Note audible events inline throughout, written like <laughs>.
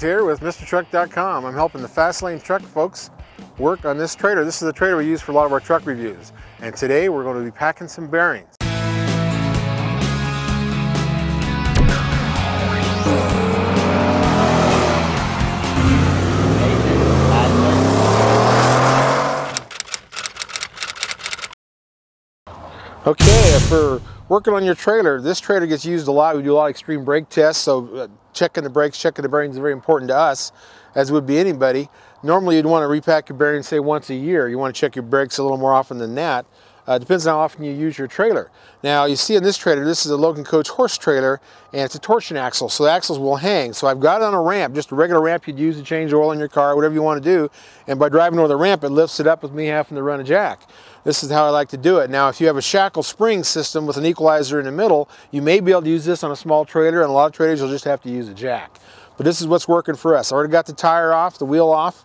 Here with MrTruck.com. I'm helping the Fastlane Truck folks work on this trailer. This is the trailer we use for a lot of our truck reviews. And today we're going to be packing some bearings. Okay, for working on your trailer, this trailer gets used a lot. We do a lot of extreme brake tests, so uh, checking the brakes, checking the bearings is very important to us, as would be anybody. Normally you'd want to repack your bearings, say once a year. You want to check your brakes a little more often than that. Uh, depends on how often you use your trailer. Now you see in this trailer, this is a Logan Coach horse trailer and it's a torsion axle, so the axles will hang. So I've got it on a ramp, just a regular ramp you'd use to change oil in your car, whatever you want to do. And by driving over the ramp, it lifts it up with me having to run a jack. This is how I like to do it. Now, if you have a shackle spring system with an equalizer in the middle, you may be able to use this on a small trailer, and a lot of trailers you'll just have to use a jack. But this is what's working for us. I already got the tire off, the wheel off.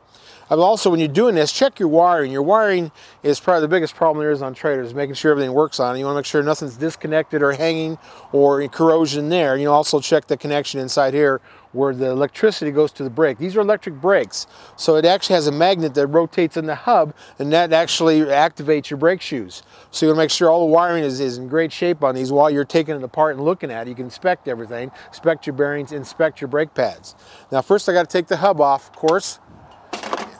Also, when you're doing this, check your wiring. Your wiring is probably the biggest problem there is on trailers, making sure everything works on it. You want to make sure nothing's disconnected or hanging or corrosion there. You also check the connection inside here where the electricity goes to the brake. These are electric brakes. So it actually has a magnet that rotates in the hub and that actually activates your brake shoes. So you want to make sure all the wiring is, is in great shape on these while you're taking it apart and looking at it. You can inspect everything, inspect your bearings, inspect your brake pads. Now first I got to take the hub off, of course.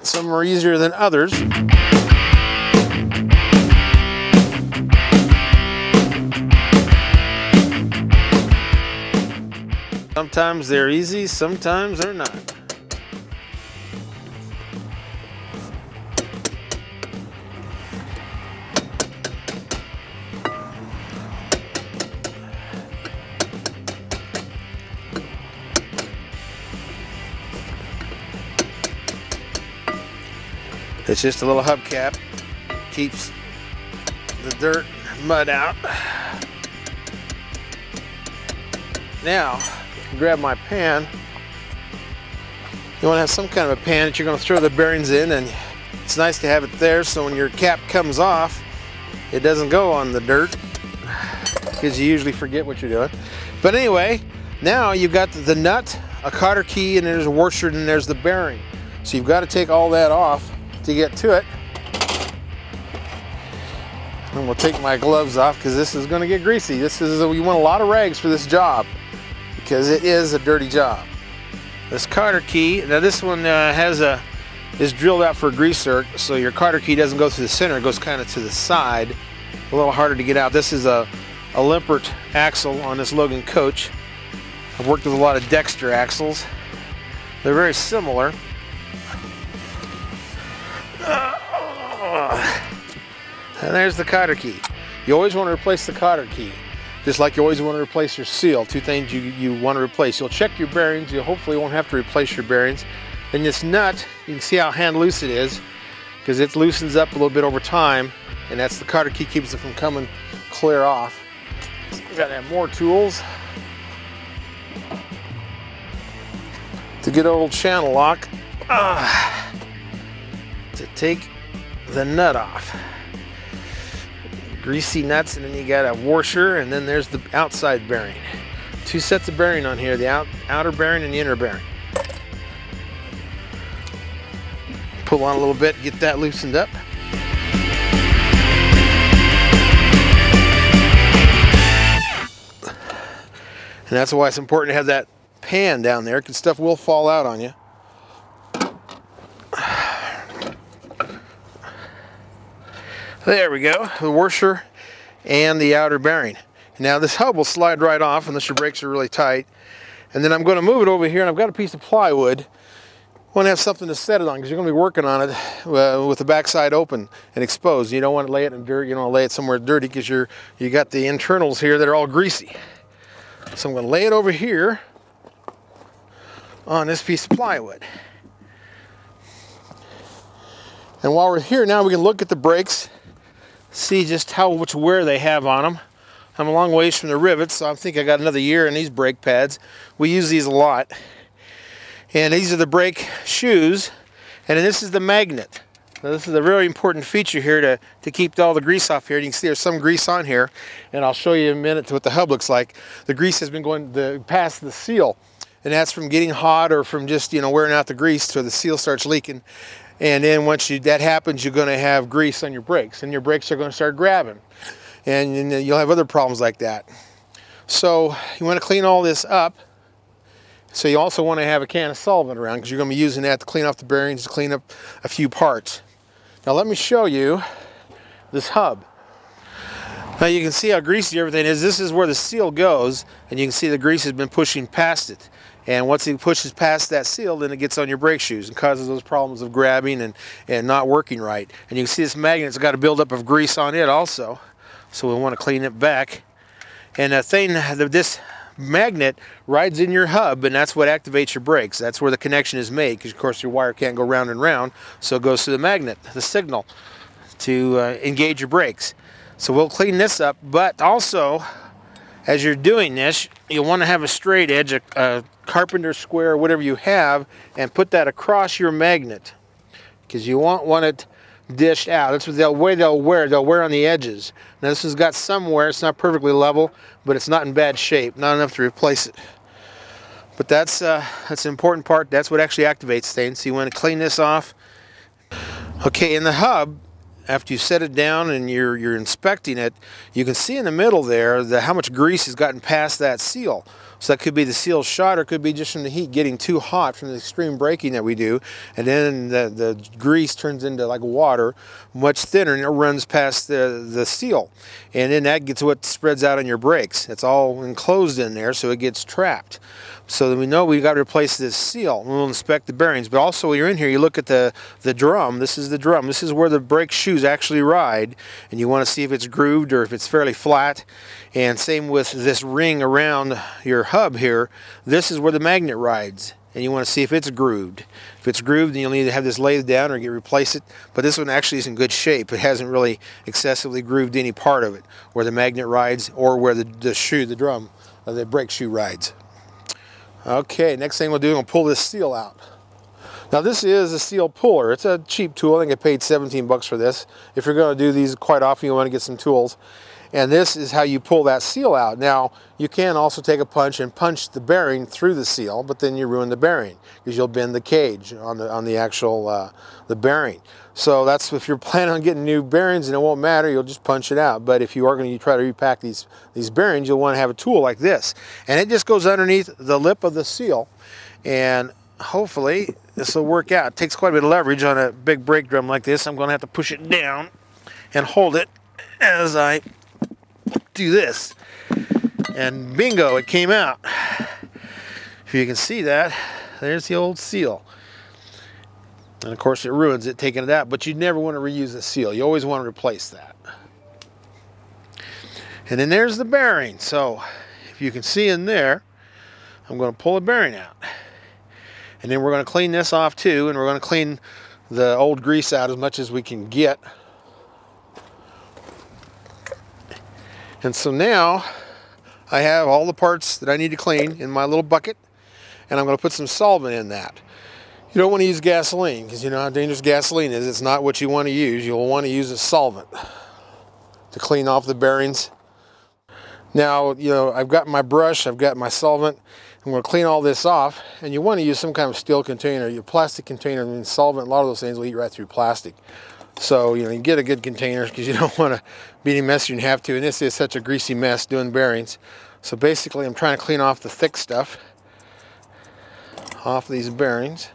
Some are easier than others. Sometimes they're easy, sometimes they're not. It's just a little hubcap. Keeps the dirt, mud out. Now, grab my pan. You want to have some kind of a pan that you're going to throw the bearings in and it's nice to have it there so when your cap comes off, it doesn't go on the dirt because you usually forget what you're doing. But anyway, now you've got the nut, a cotter key, and there's a washer, and there's the bearing. So you've got to take all that off to get to it. And we'll take my gloves off because this is going to get greasy. This is, you want a lot of rags for this job because it is a dirty job. This cotter key, now this one uh, has a, is drilled out for a greaser, so your cotter key doesn't go to the center, it goes kind of to the side. A little harder to get out. This is a, a Lippert axle on this Logan coach. I've worked with a lot of Dexter axles. They're very similar. And there's the cotter key. You always want to replace the cotter key, just like you always want to replace your seal. Two things you, you want to replace. You'll check your bearings. You hopefully won't have to replace your bearings. And this nut, you can see how hand loose it is because it loosens up a little bit over time. And that's the cotter key keeps it from coming clear off. So we got to have more tools. To get old channel lock ah, to take the nut off greasy nuts and then you got a washer and then there's the outside bearing. Two sets of bearing on here, the out, outer bearing and the inner bearing. Pull on a little bit, get that loosened up. And that's why it's important to have that pan down there because stuff will fall out on you. There we go, the washer and the outer bearing. Now this hub will slide right off unless your brakes are really tight. And then I'm going to move it over here and I've got a piece of plywood. To have something to set it on because you're going to be working on it uh, with the backside open and exposed. You don't want to lay it in dirt, you don't want to lay it somewhere dirty because you're you got the internals here that are all greasy. So I'm going to lay it over here on this piece of plywood. And while we're here now we can look at the brakes see just how much wear they have on them. I'm a long ways from the rivets, so I think I got another year in these brake pads. We use these a lot. And these are the brake shoes, and this is the magnet. Now this is a very important feature here to, to keep all the grease off here. You can see there's some grease on here, and I'll show you in a minute what the hub looks like. The grease has been going the, past the seal. and that's from getting hot or from just you know wearing out the grease so the seal starts leaking. And then once you, that happens, you're going to have grease on your brakes, and your brakes are going to start grabbing, and, and you'll have other problems like that. So you want to clean all this up. So you also want to have a can of solvent around because you're going to be using that to clean off the bearings, to clean up a few parts. Now let me show you this hub. Now you can see how greasy everything is. This is where the seal goes, and you can see the grease has been pushing past it. And once it pushes past that seal, then it gets on your brake shoes and causes those problems of grabbing and, and not working right. And you can see this magnet's got a buildup of grease on it also. So we want to clean it back. And the thing, this magnet rides in your hub and that's what activates your brakes. That's where the connection is made because of course your wire can't go round and round. So it goes to the magnet, the signal to uh, engage your brakes. So we'll clean this up, but also as you're doing this, you'll want to have a straight edge, a, a carpenter square, whatever you have, and put that across your magnet because you won't want it dished out. That's the way they'll wear. They'll wear on the edges. Now this has got some wear. It's not perfectly level, but it's not in bad shape. Not enough to replace it. But that's uh, that's an important part. That's what actually activates things. So you want to clean this off. Okay, in the hub, after you set it down and you're you're inspecting it, you can see in the middle there the, how much grease has gotten past that seal. So that could be the seal shot or it could be just from the heat getting too hot from the extreme braking that we do. And then the, the grease turns into like water, much thinner, and it runs past the, the seal. And then that gets what spreads out on your brakes. It's all enclosed in there, so it gets trapped. So then we know we've got to replace this seal. We'll inspect the bearings. But also when you're in here, you look at the, the drum. This is the drum. This is where the brake shoes actually ride. And you want to see if it's grooved or if it's fairly flat. And same with this ring around your hub here. This is where the magnet rides. And you want to see if it's grooved. If it's grooved, then you'll need to have this laid down or get replace it. But this one actually is in good shape. It hasn't really excessively grooved any part of it, where the magnet rides or where the, the shoe, the drum, uh, the brake shoe rides. Okay, next thing we'll do, we'll pull this seal out. Now this is a seal puller. It's a cheap tool. I think I paid 17 bucks for this. If you're going to do these quite often, you want to get some tools. And this is how you pull that seal out. Now, you can also take a punch and punch the bearing through the seal, but then you ruin the bearing because you'll bend the cage on the, on the actual uh, the bearing. So that's if you're <laughs> planning on getting new bearings and it won't matter, you'll just punch it out. But if you are going to try to repack these, these bearings, you'll want to have a tool like this. And it just goes underneath the lip of the seal. And hopefully this will work out. It takes quite a bit of leverage on a big brake drum like this. I'm going to have to push it down and hold it as I do this. And bingo, it came out. If you can see that, there's the old seal. And of course it ruins it taking it out, but you never want to reuse the seal. You always want to replace that. And then there's the bearing. So if you can see in there, I'm going to pull a bearing out. And then we're going to clean this off too, and we're going to clean the old grease out as much as we can get. And so now I have all the parts that I need to clean in my little bucket and I'm going to put some solvent in that. You don't want to use gasoline because you know how dangerous gasoline is. It's not what you want to use. You'll want to use a solvent to clean off the bearings. Now, you know, I've got my brush, I've got my solvent. I'm going to clean all this off and you want to use some kind of steel container. Your plastic container, I mean solvent, a lot of those things will eat right through plastic. So, you know, you get a good container because you don't <laughs> want to be any than you have to. And this is such a greasy mess doing bearings. So basically I'm trying to clean off the thick stuff off these bearings.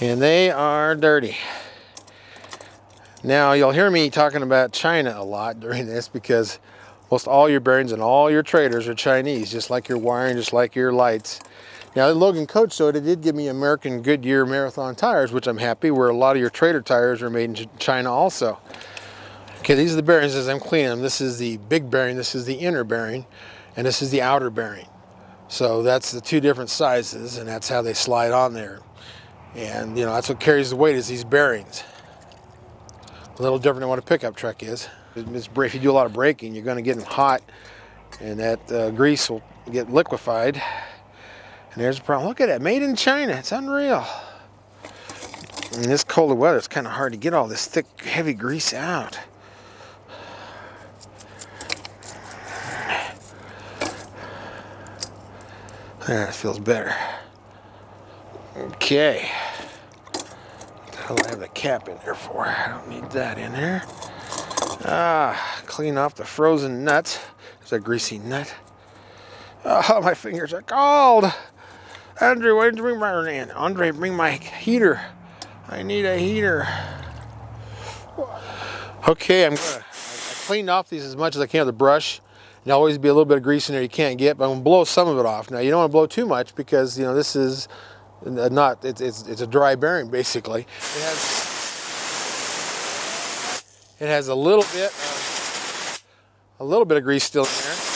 And they are dirty. Now you'll hear me talking about China a lot during this because most all your bearings and all your traders are Chinese, just like your wiring, just like your lights. Now, Logan Coach Soda did give me American Goodyear Marathon tires, which I'm happy, where a lot of your trader tires are made in China also. Okay, these are the bearings as I'm cleaning them. This is the big bearing, this is the inner bearing, and this is the outer bearing. So that's the two different sizes, and that's how they slide on there. And, you know, that's what carries the weight is these bearings. A little different than what a pickup truck is. If you do a lot of braking, you're going to get them hot, and that uh, grease will get liquefied. And there's a problem. Look at that, made in China. It's unreal. In this colder weather, it's kind of hard to get all this thick, heavy grease out. That feels better. Okay. What the I have the cap in there for? I don't need that in there. Ah, clean off the frozen nuts. There's a greasy nut. Oh, <laughs> my fingers are cold. Andrew, why didn't you bring my in? Andre, bring my heater. I need a heater. Okay, I'm gonna I cleaned off these as much as I can with the brush. There'll always be a little bit of grease in there you can't get, but I'm gonna blow some of it off. Now you don't want to blow too much because you know this is not it's it's, it's a dry bearing basically. It has it has a little bit of, a little bit of grease still in there.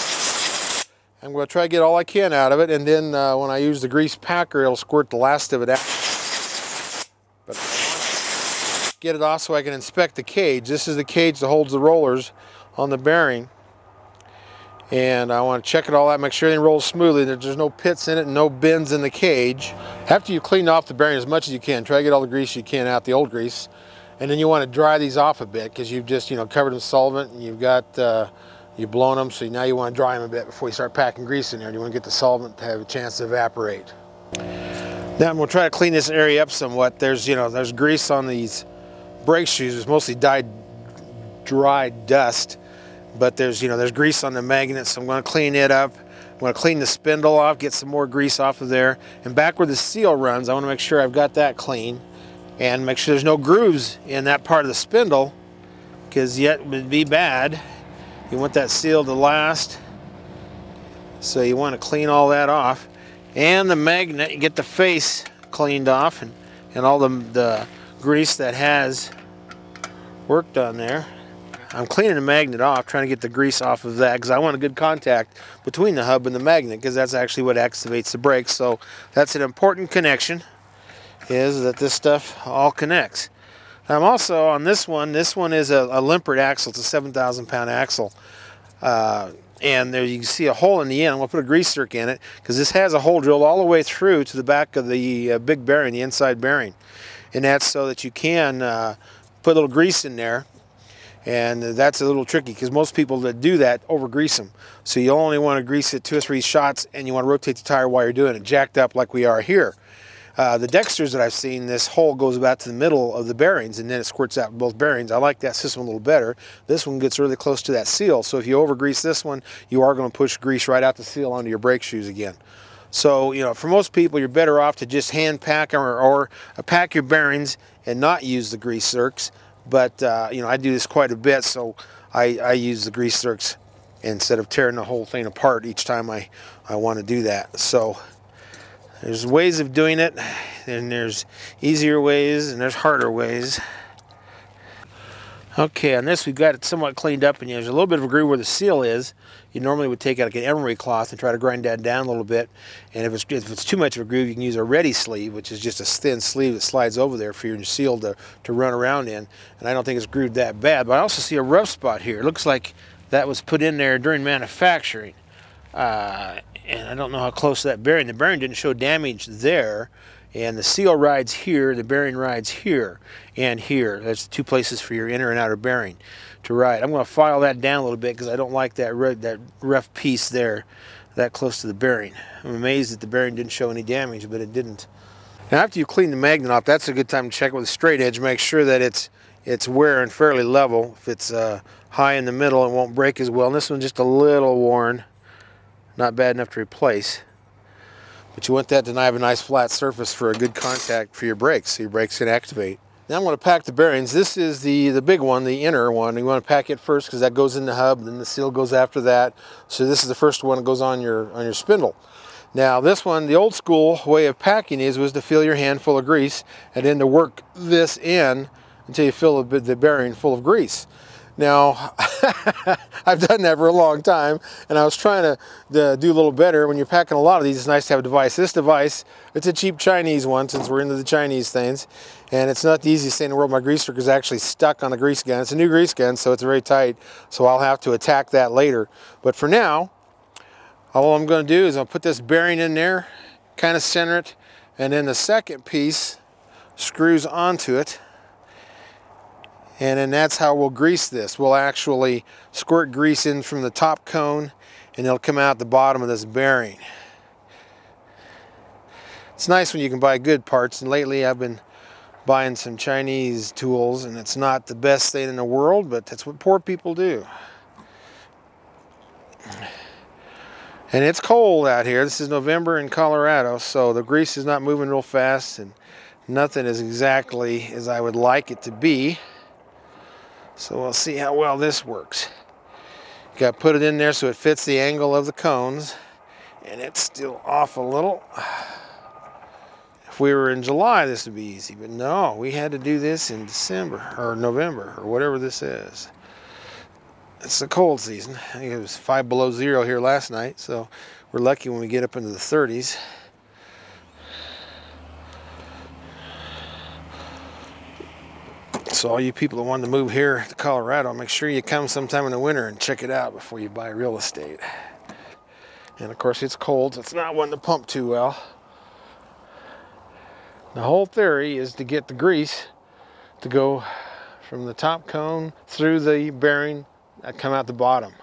I'm going to try to get all I can out of it, and then uh, when I use the grease packer, it'll squirt the last of it out. But get it off so I can inspect the cage. This is the cage that holds the rollers on the bearing. And I want to check it all out, make sure everything rolls smoothly, there's no pits in it and no bends in the cage. After you clean off the bearing as much as you can, try to get all the grease you can out, the old grease. And then you want to dry these off a bit because you've just, you know, covered them solvent and you've got uh, You've blown them, so now you want to dry them a bit before you start packing grease in there. You want to get the solvent to have a chance to evaporate. Now I'm going to try to clean this area up somewhat. There's, you know, there's grease on these brake shoes. It's mostly dyed, dry dust, but there's, you know, there's grease on the magnets, so I'm going to clean it up. I'm going to clean the spindle off, get some more grease off of there. And back where the seal runs, I want to make sure I've got that clean and make sure there's no grooves in that part of the spindle because yet it would be bad you want that seal to last. So you want to clean all that off. And the magnet, you get the face cleaned off and, and all the, the grease that has worked on there. I'm cleaning the magnet off, trying to get the grease off of that because I want a good contact between the hub and the magnet because that's actually what activates the brakes. So that's an important connection is that this stuff all connects. I'm also on this one. This one is a, a Lippert axle. It's a 7,000 pound axle. Uh, and there you can see a hole in the end. I'm going to put a grease zerk in it because this has a hole drilled all the way through to the back of the uh, big bearing, the inside bearing. And that's so that you can uh, put a little grease in there. And that's a little tricky because most people that do that over grease them. So you only want to grease it two or three shots and you want to rotate the tire while you're doing it, jacked up like we are here. Uh, the Dexters that I've seen, this hole goes about to the middle of the bearings and then it squirts out both bearings. I like that system a little better. This one gets really close to that seal. So if you over grease this one, you are going to push grease right out the seal onto your brake shoes again. So, you know, for most people, you're better off to just hand pack or, or pack your bearings and not use the grease zerks. But, uh, you know, I do this quite a bit, so I, I use the grease zerks instead of tearing the whole thing apart each time I, I want to do that. So, there's ways of doing it, and there's easier ways, and there's harder ways. Okay, on this we've got it somewhat cleaned up, and there's a little bit of a groove where the seal is. You normally would take out like an emery cloth and try to grind that down a little bit. And if it's, if it's too much of a groove, you can use a Speedi-Sleeve, which is just a thin sleeve that slides over there for your seal to, to run around in. And I don't think it's grooved that bad. But I also see a rough spot here. It looks like that was put in there during manufacturing. Uh, and I don't know how close that bearing. The bearing didn't show damage there, and the seal rides here, the bearing rides here and here. That's the two places for your inner and outer bearing to ride. I'm going to file that down a little bit because I don't like that that rough piece there that close to the bearing. I'm amazed that the bearing didn't show any damage, but it didn't. Now after you clean the magnet off, that's a good time to check it with a straight edge. Make sure that it's it's wearing fairly level. If it's uh, high in the middle, it won't break as well. And this one's just a little worn not bad enough to replace. But you want that to have a nice flat surface for a good contact for your brakes, so your brakes can activate. Now I'm going to pack the bearings. This is the, the big one, the inner one. You want to pack it first because that goes in the hub, then the seal goes after that. So this is the first one that goes on your, on your spindle. Now this one, the old school way of packing is was to fill your hand full of grease and then to work this in until you fill the bearing full of grease. Now, <laughs> I've done that for a long time, and I was trying to, to, do a little better. When you're packing a lot of these, it's nice to have a device. This device, it's a cheap Chinese one, since we're into the Chinese things, and it's not the easiest thing in the world. My grease is actually stuck on the grease gun. It's a new grease gun, so it's very tight, so I'll have to attack that later. But for now, all I'm going to do is I'll put this bearing in there, kind of center it, and then the second piece screws onto it and then that's how we'll grease this. We'll actually squirt grease in from the top cone and it'll come out the bottom of this bearing. It's nice when you can buy good parts, and lately I've been buying some Chinese tools, and it's not the best thing in the world, but that's what poor people do. And it's cold out here. This is November in Colorado, so the grease is not moving real fast, and nothing is exactly as I would like it to be. So we'll see how well this works. Got to put it in there so it fits the angle of the cones, and it's still off a little. <sighs> If we were in July, this would be easy, but no, we had to do this in December or November or whatever this is. It's the cold season. I think it was five below zero here last night, so we're lucky when we get up into the 30s. So all you people that want to move here to Colorado, make sure you come sometime in the winter and check it out before you buy real estate. And of course it's cold, so it's not one to pump too well. The whole theory is to get the grease to go from the top cone through the bearing that come out the bottom.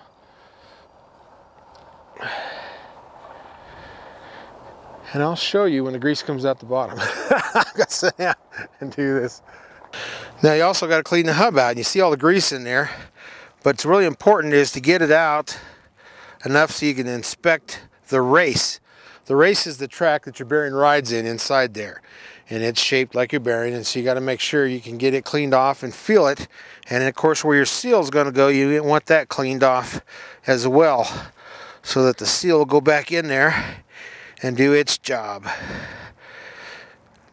And I'll show you when the grease comes out the bottom. I've got to sit down and do this. Now you also got to clean the hub out. And you see all the grease in there. But it's really important is to get it out enough so you can inspect the race. The race is the track that your bearing rides in inside there and it's shaped like your bearing and so you got to make sure you can get it cleaned off and feel it and of course where your seal is going to go you want that cleaned off as well so that the seal will go back in there and do its job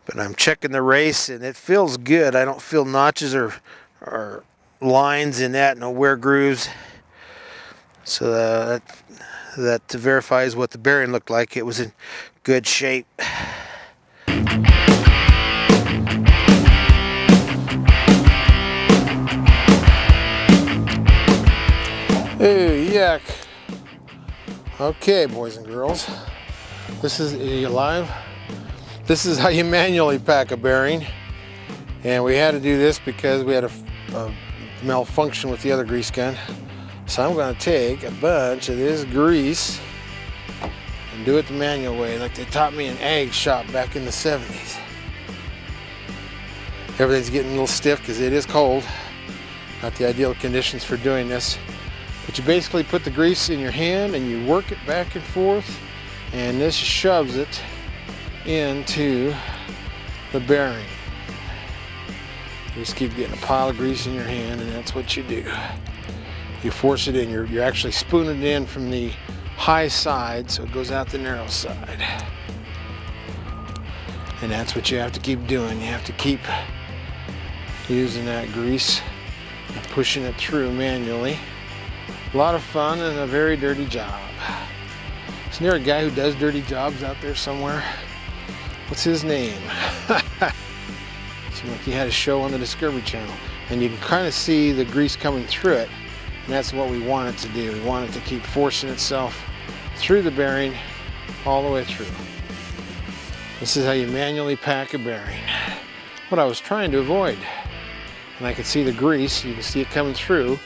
but I'm checking the race and it feels good I don't feel notches or, or lines in that no wear grooves so uh, that that verifies what the bearing looked like it was in good shape Hey, yuck. Okay, boys and girls. This is, you live? This is how you manually pack a bearing. And we had to do this because we had a, a malfunction with the other grease gun. So I'm gonna take a bunch of this grease and do it the manual way like they taught me in ag shop back in the 70s. Everything's getting a little stiff because it is cold. Not the ideal conditions for doing this. But you basically put the grease in your hand and you work it back and forth and this shoves it into the bearing. You just keep getting a pile of grease in your hand and that's what you do. You force it in, you're, you're actually spooning it in from the high side so it goes out the narrow side. And that's what you have to keep doing. You have to keep using that grease and pushing it through manually. A lot of fun and a very dirty job. Isn't there a guy who does dirty jobs out there somewhere? What's his name? <laughs> Seemed like he had a show on the Discovery Channel. And you can kind of see the grease coming through it. And that's what we want it to do. We want it to keep forcing itself through the bearing all the way through. This is how you manually pack a bearing. What I was trying to avoid. And I could see the grease, you can see it coming through.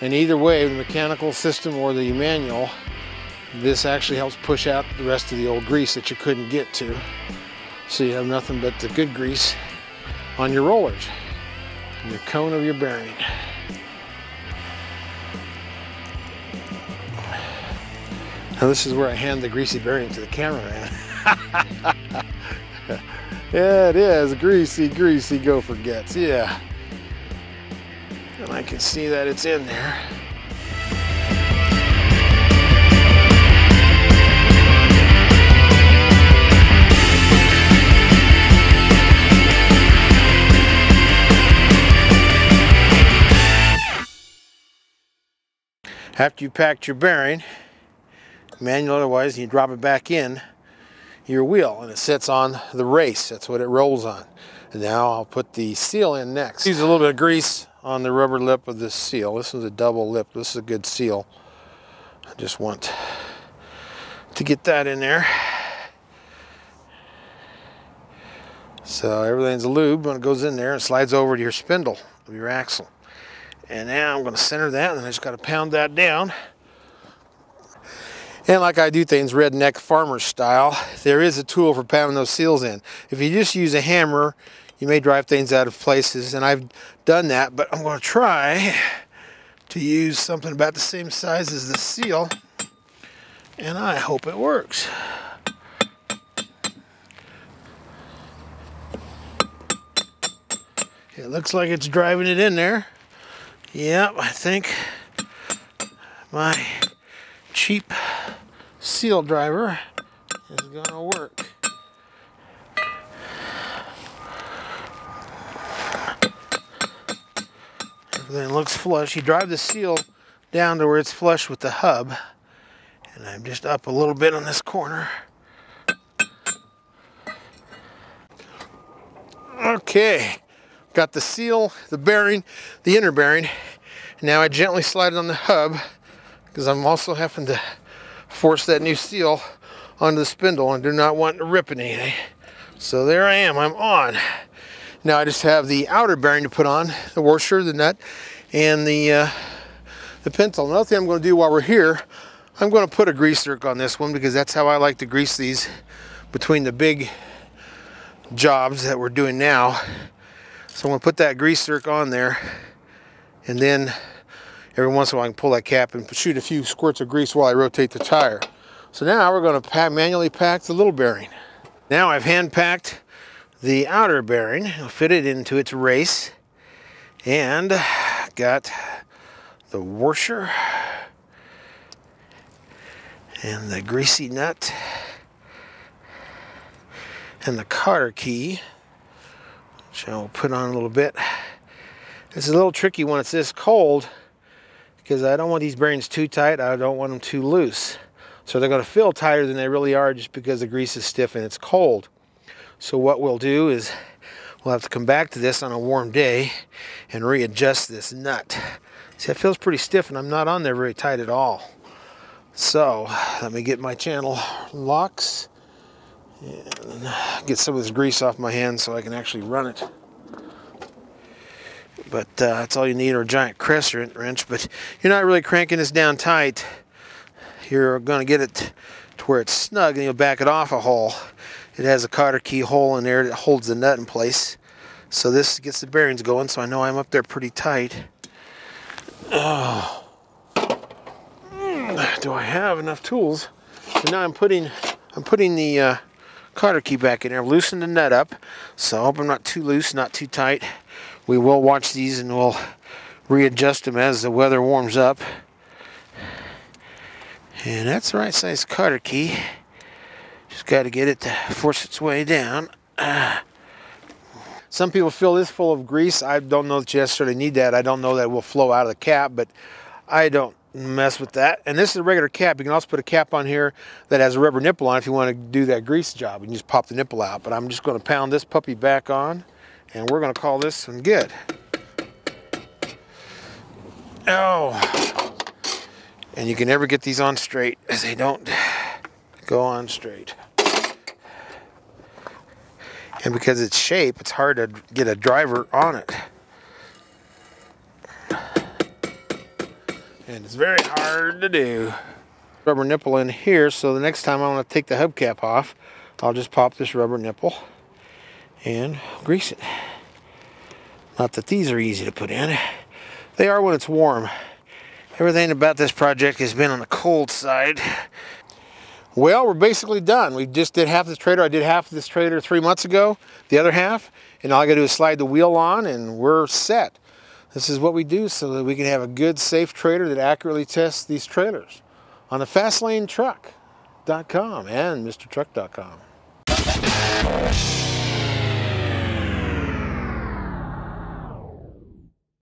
And either way, the mechanical system or the manual, this actually helps push out the rest of the old grease that you couldn't get to. So you have nothing but the good grease on your rollers, your cone of your bearing. Now this is where I hand the greasy bearing to the cameraman. <laughs> yeah, it is. Greasy, greasy gopher guts. Yeah. And I can see that it's in there. After you packed your bearing, manual otherwise, you drop it back in your wheel and it sits on the race. That's what it rolls on. And now I'll put the seal in next. Use a little bit of grease on the rubber lip of this seal. This is a double lip. This is a good seal. I just want to get that in there. So everything's lube when it goes in there and slides over to your spindle of your axle. And now I'm going to center that and I just got to pound that down. And like I do things redneck farmer style, there is a tool for pounding those seals in. If you just use a hammer, you may drive things out of places, and I've done that, but I'm going to try to use something about the same size as the seal, and I hope it works. It looks like it's driving it in there. Yep, I think my cheap seal driver is gonna work. Everything looks flush. You drive the seal down to where it's flush with the hub. And I'm just up a little bit on this corner. Okay, got the seal, the bearing, the inner bearing. Now I gently slide it on the hub because I'm also having to force that new seal onto the spindle and do not want to rip anything. So there I am, I'm on. Now I just have the outer bearing to put on, the washer, the nut, and the, uh, the pencil. Another thing I'm going to do while we're here, I'm going to put a grease zerk on this one because that's how I like to grease these between the big jobs that we're doing now. So I'm to put that grease zerk on there and then every once in a while I can pull that cap and shoot a few squirts of grease while I rotate the tire. So now we're to pack, manually pack the little bearing. Now I've hand packed the outer bearing. I'll fit it into its race and got the washer and the greasy nut and the cotter key which I'll put on a little bit. It's a little tricky when it's this cold because I don't want these bearings too tight. I don't want them too loose. So they're going to feel tighter than they really are just because the grease is stiff and it's cold. So what we'll do is we'll have to come back to this on a warm day and readjust this nut. See, it feels pretty stiff and I'm not on there very tight at all. So let me get my channel locks and get some of this grease off my hands so I can actually run it. But uh, that's all you need or a giant crescent wrench. But you're not really cranking this down tight. You're going to get it to where it's snug and you'll back it off a hole. It has a cotter key hole in there that holds the nut in place. So this gets the bearings going so I know I'm up there pretty tight. Oh. <sighs> Do I have enough tools? So now I'm putting I'm putting the uh, cotter key back in there. I've the nut up, so I hope I'm not too loose, not too tight we will watch these and we'll readjust them as the weather warms up. And that's the right size cotter key. Just got to get it to force its way down. <sighs> Some people fill this full of grease. I don't know that you necessarily need that. I don't know that it will flow out of the cap, but I don't mess with that. And this is a regular cap. You can also put a cap on here that has a rubber nipple on if you want to do that grease job. You can just pop the nipple out. But I'm just going to pound this puppy back on and we're going to call this one good. Oh, and you can never get these on straight as they don't go on straight. And because it's shape, it's hard to get a driver on it. And it's very hard to do. Rubber nipple in here, so the next time I want to take the hubcap off, I'll just pop this rubber nipple and grease it. Not that these are easy to put in. They are when it's warm. Everything about this project has been on the cold side. Well, we're basically done. We just did half this trailer. I did half of this trailer three months ago, the other half, and all I gotta do is slide the wheel on and we're set. This is what we do so that we can have a good, safe trailer that accurately tests these trailers on the FastLaneTruck.com and MrTruck.com.